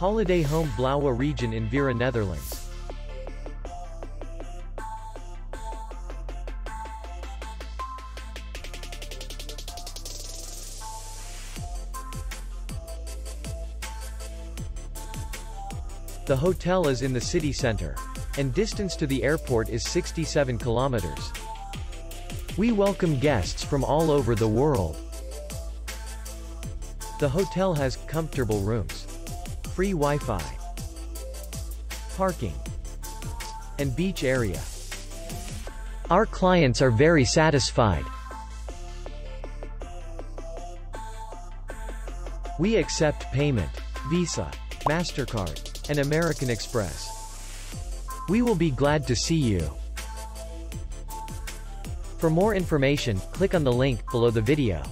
Holiday Home Blauwe Regen in Veere, Netherlands. The hotel is in the city center. And distance to the airport is 67 kilometers. We welcome guests from all over the world. The hotel has comfortable rooms, free Wi-Fi, parking, and beach area. Our clients are very satisfied. We accept payment, Visa, MasterCard, and American Express. We will be glad to see you. For more information, click on the link below the video.